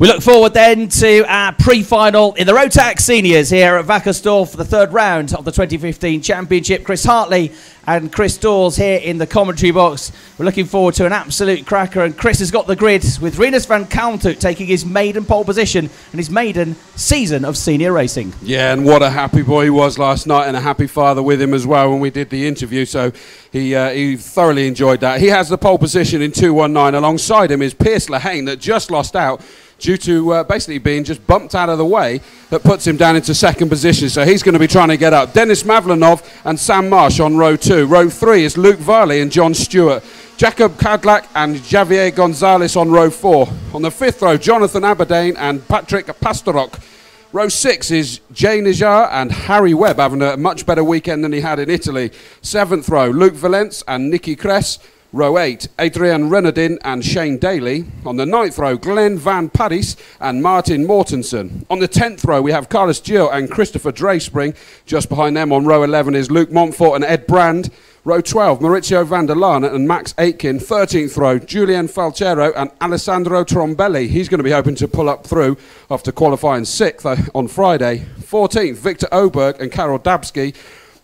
We look forward then to our pre-final in the Rotax Seniors here at Wackersdorf for the third round of the 2015 Championship. Chris Hartley and Chris Dawes here in the commentary box. We're looking forward to an absolute cracker, and Chris has got the grid with Rinus van Kalmthout taking his maiden pole position and his maiden season of senior racing. Yeah, and what a happy boy he was last night, and a happy father with him as well when we did the interview. So he uh, he thoroughly enjoyed that. He has the pole position in 219. Alongside him is Pierce Lehane that just lost out due to uh, basically being just bumped out of the way that puts him down into second position. So he's going to be trying to get up. Dennis Mavlanov and Sam Marsh on row two. Row three is Luke Varley and John Stewart. Jacob Cadlack and Javier Gonzalez on row four. On the fifth row, Jonathan Aberdein and Patrick Pastorok. Row six is Jay Nijjar and Harry Webb having a much better weekend than he had in Italy. Seventh row, Luke Valence and Nicky Kress. Row 8, Adrian Renardin and Shane Daly. On the ninth row, Glenn Van Parijs and Martin Mortensen. On the 10th row, we have Carlos Gio and Christopher Dreyspring. Just behind them on row 11 is Luke Montfort and Ed Brand. Row 12, Maurizio van der Laan and Max Aitken. 13th row, Julian Falchero and Alessandro Trombelli. He's going to be hoping to pull up through after qualifying 6th uh, on Friday. 14th, Victor Oberg and Karol Dabski.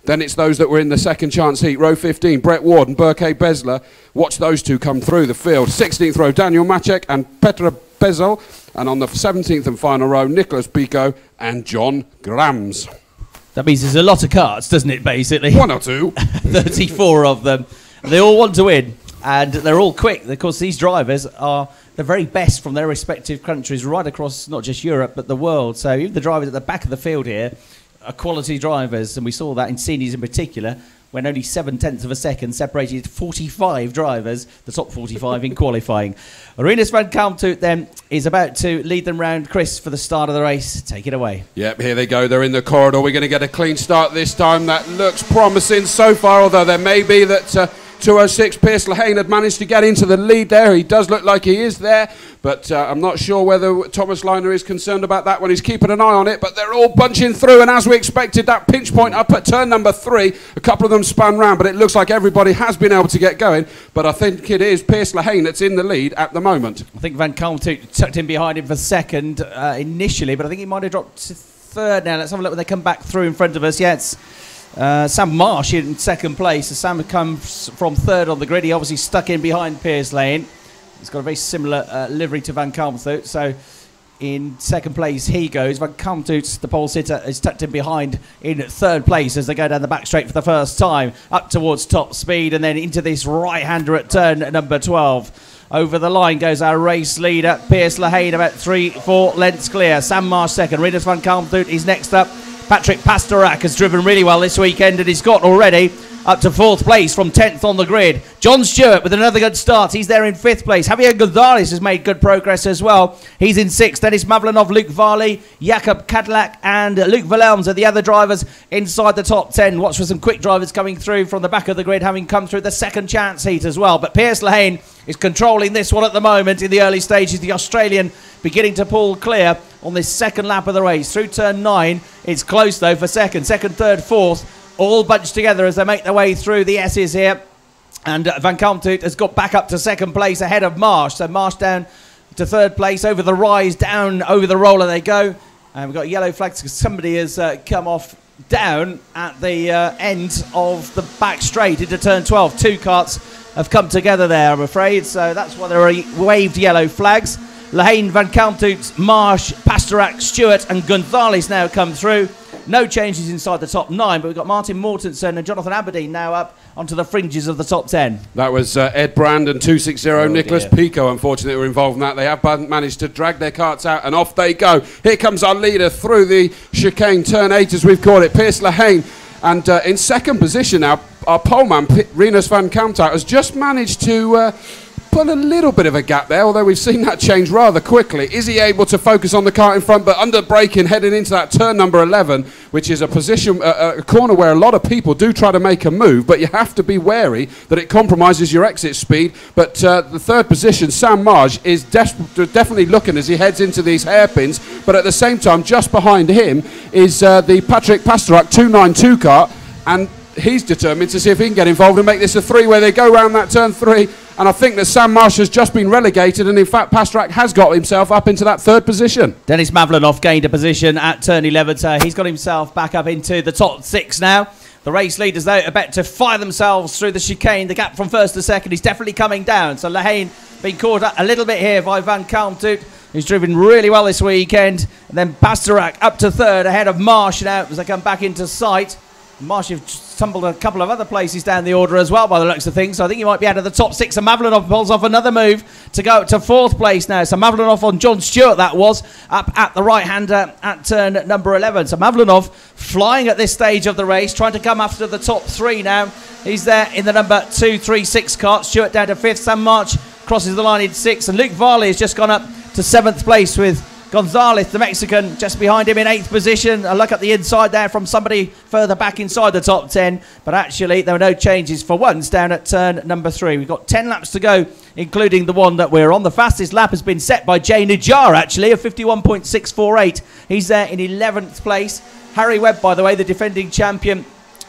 Then it's those that were in the second chance heat. Row 15, Brett Ward and Burke Besler. Watch those two come through the field. 16th row, Daniel Macek and Petra Bezel. And on the 17th and final row, Nicholas Pico and John Grams. That means there's a lot of carts, doesn't it, basically? One or two. 34 of them. They all want to win, and they're all quick. Of course, these drivers are the very best from their respective countries right across not just Europe, but the world. So even the drivers at the back of the field here are quality drivers, and we saw that in seniors in particular, when only seven tenths of a second separated 45 drivers, the top 45 in qualifying. Rinus van Kalmthout then is about to lead them round. Chris for the start of the race. Take it away. Yep, here they go. They're in the corridor. We're going to get a clean start this time. That looks promising so far, although there may be that. Uh, 206 Pierce Lehane had managed to get into the lead there. He does look like he is there, but uh, I'm not sure whether Thomas Liner is concerned about that when he's keeping an eye on it. But they're all bunching through, and as we expected, that pinch point up at turn number three, a couple of them spun round, but it looks like everybody has been able to get going. But I think it is Pierce Lehane that's in the lead at the moment. I think Van Kalmthout tucked in behind him for second uh, initially, but I think he might have dropped to third now. Let's have a look when they come back through in front of us. Yeah, uh, Sam Marsh in second place. Sam comes from third on the grid. He obviously stuck in behind Pierce Lehane. He's got a very similar uh, livery to Van Kalmthout. So in second place he goes. Van Kalmthout, the pole sitter, is tucked in behind in third place as they go down the back straight for the first time. Up towards top speed and then into this right-hander at turn number 12. Over the line goes our race leader, Pierce Lehane, about three, four lengths clear. Sam Marsh second. Rinus van Kalmthout is next up. Patrick Pastorak has driven really well this weekend and he's got already up to fourth place from 10th on the grid. John Stewart with another good start. He's there in fifth place. Javier Gonzalez has made good progress as well. He's in sixth. Dennis Mavlanov, Luke Varley, Jakob Kadlak, and Luke Valelms are the other drivers inside the top 10. Watch for some quick drivers coming through from the back of the grid, having come through the second chance heat as well. But Pierce Lehane is controlling this one at the moment in the early stages. The Australian beginning to pull clear on this second lap of the race. Through turn nine, it's close though for second, second, third, fourth all bunched together as they make their way through the S's here. And uh, Van Kalmthout has got back up to second place ahead of Marsh. So Marsh down to third place over the rise, down over the roller they go. And we've got yellow flags because somebody has uh, come off down at the uh, end of the back straight into turn 12. Two carts have come together there, I'm afraid. So that's why there are waved yellow flags. Lehane, Van Kalmthout, Marsh, Pastorak, Stewart, and Gonzalez now come through. No changes inside the top nine, but we've got Martin Mortensen and Jonathan Aberdein now up onto the fringes of the top ten. That was uh, Ed Brand and 260 oh Nicholas dear. Pico, unfortunately, were involved in that. They have managed to drag their carts out, and off they go. Here comes our leader through the chicane, turn eight as we've called it, Pierce Lehane. And uh, in second position now, our poleman, P- Rinus van Kalmthout, has just managed to. Uh, put a little bit of a gap there, although we've seen that change rather quickly. Is he able to focus on the car in front, but under braking, heading into that turn number 11, which is a position, a, a corner where a lot of people do try to make a move, but you have to be wary that it compromises your exit speed. But uh, the third position, Sam Marsh, is definitely looking as he heads into these hairpins, but at the same time, just behind him is uh, the Patrick Pastorak 292 car, and he's determined to see if he can get involved and make this a three where they go around that turn three And I think that Sam Marsh has just been relegated, and in fact, Pasternak has got himself up into that third position. Denis Mavlanov gained a position at turn 11, so he's got himself back up into the top six now. The race leaders, though, are bet to fire themselves through the chicane. The gap from first to second is definitely coming down. So Lehane being caught a little bit here by Van Kalmthout, who's driven really well this weekend. And then Pasternak up to third ahead of Marsh now as they come back into sight. Marsh have tumbled a couple of other places down the order as well by the looks of things. So I think he might be out of the top six. And Mavlanov pulls off another move to go to fourth place now. So Mavlanov on John Stewart, that was, up at the right hander at turn number 11. So Mavlanov flying at this stage of the race, trying to come after the top three now. He's there in the number two, three, six cart. Stewart down to fifth. Sam Marsh crosses the line in sixth. And Luke Varley has just gone up to seventh place with Gonzalez, the Mexican, just behind him in eighth position. A look at the inside there from somebody further back inside the top 10. But actually, there were no changes for once down at turn number three. We've got 10 laps to go, including the one that we're on. The fastest lap has been set by Jay Nijjar, actually, of 51.648. He's there in 11th place. Harry Webb, by the way, the defending champion,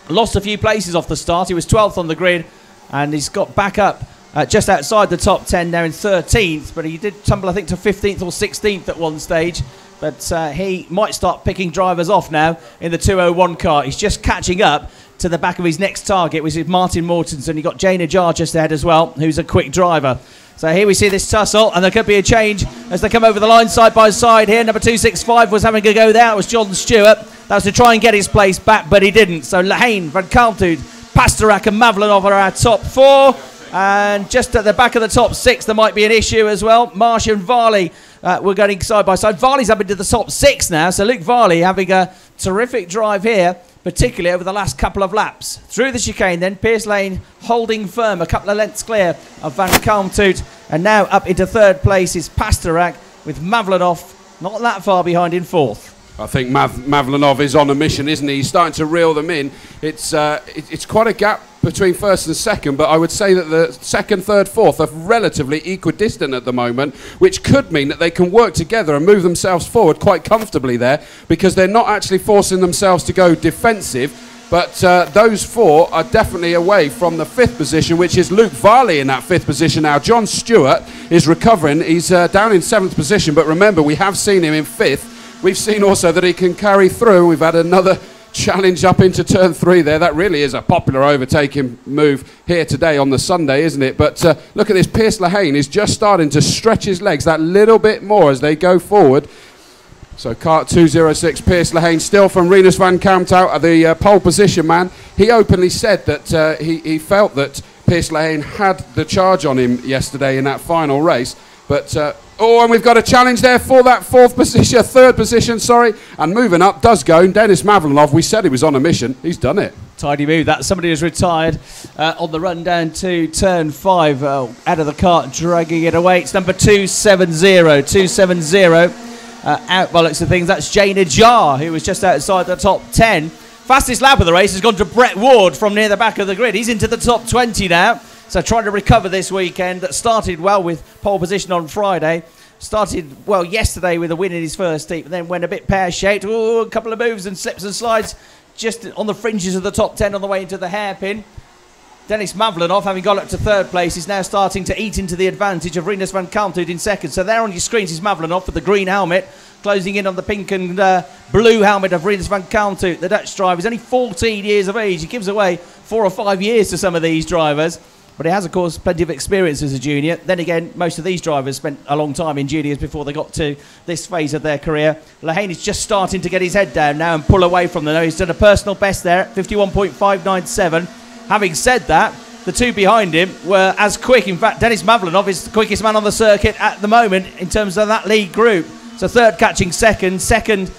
lost a few places off the start. He was 12th on the grid, and he's got back up uh, just outside the top 10 there in 13th, but he did tumble, I think, to 15th or 16th at one stage. But uh, he might start picking drivers off now in the 201 car. He's just catching up to the back of his next target, which is Martin Mortensen. You've got Jay Nijjar just ahead as well, who's a quick driver. So here we see this tussle, and there could be a change as they come over the line side by side here. Number 265 was having a go there. It was John Stewart. That was to try and get his place back, but he didn't. So Lehane, Van Kalmthout, Pasternak, and Mavlanov are our top four. And just at the back of the top six, there might be an issue as well. Marsh and Varley uh, we're going side by side. Varley's up into the top six now. So Luke Varley having a terrific drive here, particularly over the last couple of laps. Through the chicane, then Pierce Lehane holding firm, a couple of lengths clear of Van Kalmthout. And now up into third place is Pasternak with Mavlanov not that far behind in fourth. I think Mav- Mavlanov is on a mission, isn't he? He's starting to reel them in. It's, uh, it, it's quite a gap between first and second, but I would say that the second, third, fourth are relatively equidistant at the moment, which could mean that they can work together and move themselves forward quite comfortably there because they're not actually forcing themselves to go defensive. But uh, those four are definitely away from the fifth position, which is Luke Varley in that fifth position now. John Stewart is recovering. He's uh, down in seventh position, but remember, we have seen him in fifth. We've seen also that he can carry through. We've had another challenge up into turn three there. That really is a popular overtaking move here today on the Sunday, isn't it? But uh, look at this. Pierce Lehane is just starting to stretch his legs that little bit more as they go forward. So cart 206, Pierce Lehane, still from Rinus van Kalmthout at the uh, pole position, man. He openly said that uh, he, he felt that Pierce Lehane had the charge on him yesterday in that final race. But uh, Oh, and we've got a challenge there for that fourth position, third position, sorry. And moving up does go. Dennis Mavlanov, we said he was on a mission. He's done it. Tidy move. That somebody has retired uh, on the run down to turn five, uh, out of the cart, dragging it away. It's number 270. 270. Uh, out by looks of things. That's Jay Nijjar, who was just outside the top 10. Fastest lap of the race has gone to Brett Ward from near the back of the grid. He's into the top 20 now. So trying to recover this weekend. That started well with pole position on Friday. Started well yesterday with a win in his first heat, but then went a bit pear shaped. a couple of moves and slips and slides just on the fringes of the top 10 on the way into the hairpin. Dennis Mavlanov, having got up to third place, is now starting to eat into the advantage of Rinus van Kalmthout in second. So there on your screens is Mavlanov with the green helmet, closing in on the pink and uh, blue helmet of Rinus van Kalmthout, the Dutch driver. He's only 14 years of age. He gives away four or five years to some of these drivers. But he has, of course, plenty of experience as a junior. Then again, most of these drivers spent a long time in juniors before they got to this phase of their career. Lehane is just starting to get his head down now and pull away from them. He's done a personal best there at 51.597. Having said that, the two behind him were as quick. In fact, Dennis Mavlanov is the quickest man on the circuit at the moment in terms of that lead group. So third catching second, second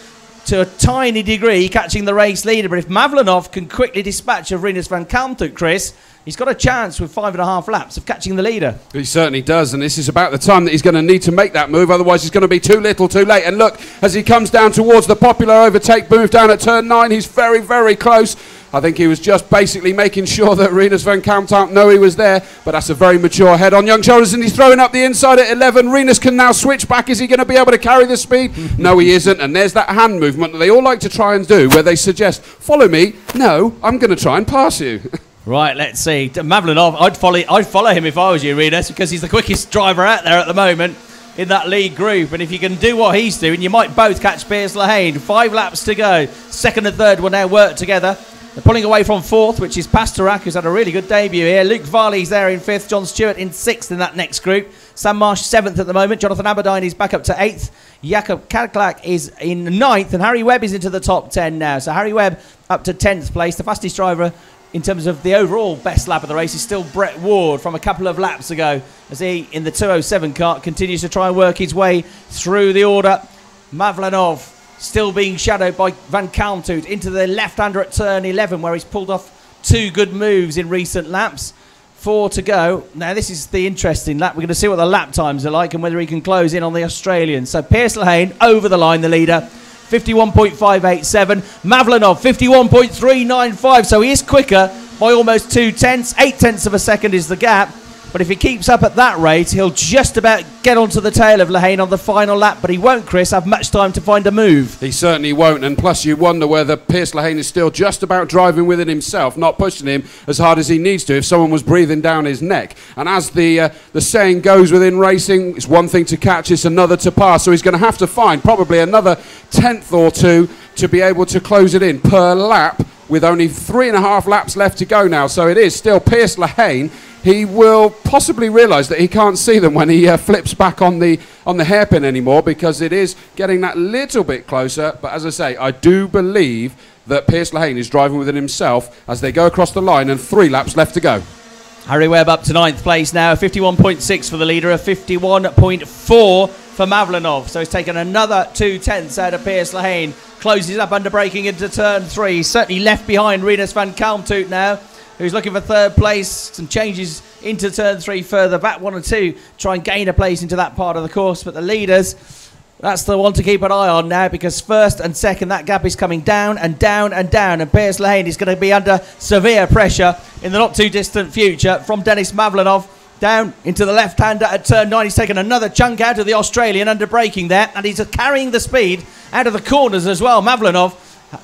to a tiny degree catching the race leader. But if Mavlanov can quickly dispatch of Rinus van Kalmthout, Chris, he's got a chance with five and a half laps of catching the leader. He certainly does, and this is about the time that he's going to need to make that move, otherwise he's going to be too little too late. And look, as he comes down towards the popular overtake move down at turn nine, he's very, very close. I think he was just basically making sure that Rinus van Kalmthout know he was there, but that's a very mature head on young shoulders, and he's throwing up the inside at 11. Rinus can now switch back. Is he going to be able to carry the speed? no, he isn't. And there's that hand movement that they all like to try and do, where they suggest, follow me. No, I'm going to try and pass you. Right, let's see. Mavlanov, I'd follow, I'd follow him if I was you, Rinus, because he's the quickest driver out there at the moment in that lead group. And if you can do what he's doing, you might both catch Pierce Lehane. Five laps to go. Second and third will now work together. They're pulling away from fourth, which is Pastorak, who's had a really good debut here. Luke Varley's there in fifth. John Stewart in sixth in that next group. Sam Marsh seventh at the moment. Jonathan Aberdein is back up to eighth. Jakob Kadlak is in ninth. And Harry Webb is into the top ten now. So Harry Webb up to tenth place. The fastest driver in terms of the overall best lap of the race is still Brett Ward from a couple of laps ago as he in the 207 car continues to try and work his way through the order. Mavlanov still being shadowed by Van Kalmthout into the left-hander at turn 11 where he's pulled off two good moves in recent laps. Four to go. Now this is the interesting lap. We're going to see what the lap times are like and whether he can close in on the Australians. So Pierce Lehane over the line, the leader. 51.587. Mavlanov, 51.395. So he is quicker by almost two tenths. Eight tenths of a second is the gap. But if he keeps up at that rate, he'll just about get onto the tail of Lehane on the final lap. But he won't, Chris, have much time to find a move. He certainly won't. And plus, you wonder whether Pierce Lehane is still just about driving with it himself, not pushing him as hard as he needs to if someone was breathing down his neck. And as the, uh, the saying goes within racing, it's one thing to catch, it's another to pass. So he's going to have to find probably another tenth or two to be able to close it in per lap with only three and a half laps left to go now. So it is still Pierce Lehane he will possibly realise that he can't see them when he uh, flips back on the on the hairpin anymore because it is getting that little bit closer. But as I say, I do believe that Pierce Lehane is driving within himself as they go across the line and three laps left to go. Harry Webb up to ninth place now, 51.6 for the leader, a 51.4 for Mavlanov. So he's taken another two tenths out of Pierce Lehane. Closes up under braking into turn three. Certainly left behind Rinus van Kalmthout now who's looking for third place. Some changes into turn three further back one or two, try and gain a place into that part of the course. But the leaders, that's the one to keep an eye on now because first and second, that gap is coming down and down and down. And Pierce Lehane is going to be under severe pressure in the not too distant future from Denis Mavlanov. Down into the left hander at turn nine. He's taken another chunk out of the Australian under braking there, and he's carrying the speed out of the corners as well. Mavlanov,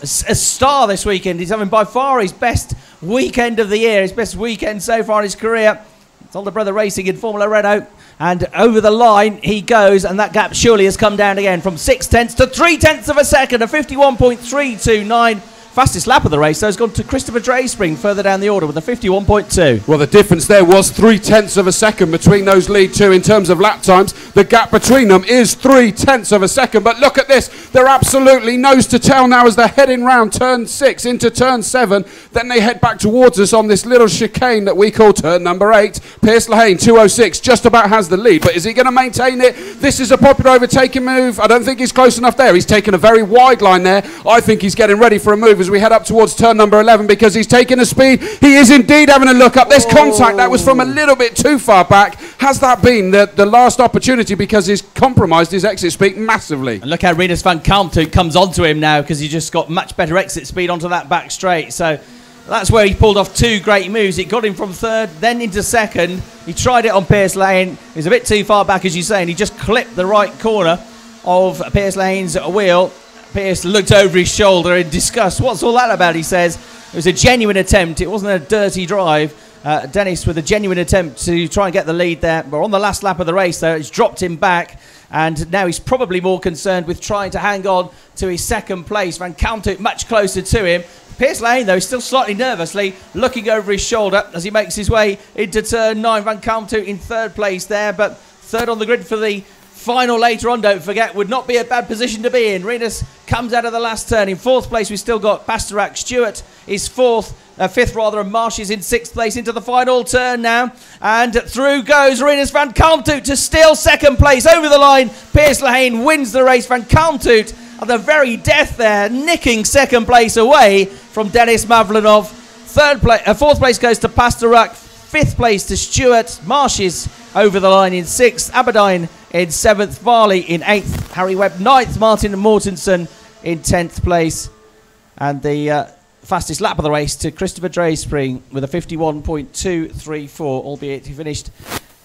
a star this weekend. He's having by far his best weekend of the year, his best weekend so far in his career. It's older brother racing in Formula Renault. And over the line he goes, and that gap surely has come down again from six tenths to three tenths of a second, a 51.329. Fastest lap of the race, though, has gone to Christopher Dreyspring further down the order with a 51.2. Well, the difference there was three tenths of a second between those lead two in terms of lap times. The gap between them is three tenths of a second. But look at this. They're absolutely nose to tail now as they're heading round turn six into turn seven. Then they head back towards us on this little chicane that we call turn number eight. Pierce Lehane, 206, just about has the lead. But is he going to maintain it? This is a popular overtaking move. I don't think he's close enough there. He's taken a very wide line there. I think he's getting ready for a move as we head up towards turn number 11 because he's taking a speed. He is indeed having a look up. This contact that was from a little bit too far back. Has that been the, the last opportunity because he's compromised his exit speed massively? And look how Rinus van Kalmthout comes onto him now because he just got much better exit speed onto that back straight. So that's where he pulled off two great moves. It got him from third, then into second. He tried it on Pierce Lehane. He was a bit too far back, as you say, and he just clipped the right corner of Pierce Lehane's wheel Pierce looked over his shoulder in disgust. What's all that about? He says. It was a genuine attempt. It wasn't a dirty drive. Uh, Dennis with a genuine attempt to try and get the lead there. But on the last lap of the race, though, it's dropped him back. And now he's probably more concerned with trying to hang on to his second place. Van Kalmthout much closer to him. Pierce Lehane, though, still slightly nervously looking over his shoulder as he makes his way into turn nine. Van Kalmthout in third place there, but third on the grid for the Final later on, don't forget, would not be a bad position to be in. Rinus comes out of the last turn. In fourth place, we still got Pastorak. Stewart is fourth, uh, fifth rather, and Marsh is in sixth place into the final turn now. And through goes Rinus van Kalmthout to steal second place. Over the line, Pierce Lehane wins the race. Van Kalmthout at the very death there, nicking second place away from Denis Mavlanov. Third place, uh, fourth place goes to Pastorak. Fifth place to Stewart. Marsh is over the line in sixth. Aberdein in seventh. Varley in eighth. Harry Webb ninth. Martin Mortensen in tenth place. And the uh, fastest lap of the race to Christopher Dreyspring with a 51.234, albeit he finished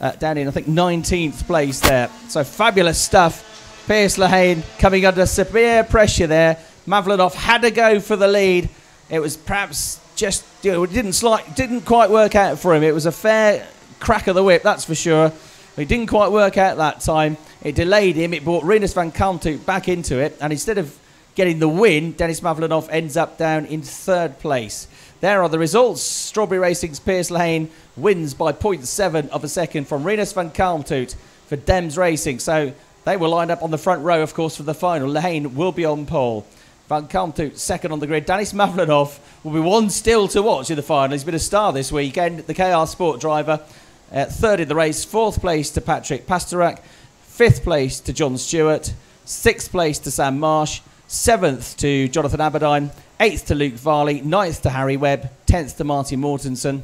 uh, down in, I think, 19th place there. So fabulous stuff. Pierce Lehane coming under severe pressure there. Mavlanov had to go for the lead. It was perhaps just you know, it didn't slight, didn't quite work out for him. It was a fair crack of the whip, that's for sure. It didn't quite work out that time. It delayed him. It brought Rinus van Kalmthout back into it, and instead of getting the win, Dennis Mavlanov ends up down in third place. There are the results. Strawberry Racing's Pierce Lehane wins by 0.7 of a second from Rinus van Kalmthout for Dems Racing. So they will line up on the front row, of course, for the final. Lehane will be on pole. Van Kalmthout second on the grid. Danis Mavlanov will be one still to watch in the final. He's been a star this weekend. The KR Sport driver, uh, third in the race. Fourth place to Patrick Pastorak. Fifth place to John Stewart. Sixth place to Sam Marsh. Seventh to Jonathan Aberdein. Eighth to Luke Varley. Ninth to Harry Webb. Tenth to Martin Mortensen.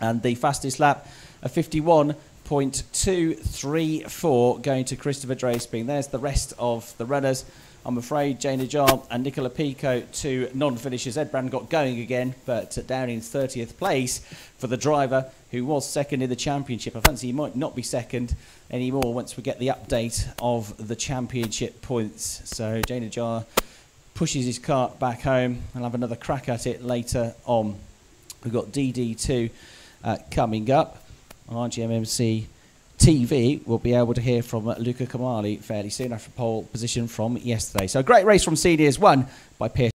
And the fastest lap, a 51.234 going to Christopher Dreyspring. There's the rest of the runners. I'm afraid Jay Nijjar and Nicola Pico, two non-finishers. Ed Brand got going again, but down in 30th place for the driver who was second in the championship. I fancy he might not be second anymore once we get the update of the championship points. So Jay Nijjar pushes his cart back home. I'll have another crack at it later on. We've got DD2 uh, coming up on RGMMC TV, we'll be able to hear from Luca Kamali fairly soon after pole position from yesterday. So a great race from seniors, won by Pierce.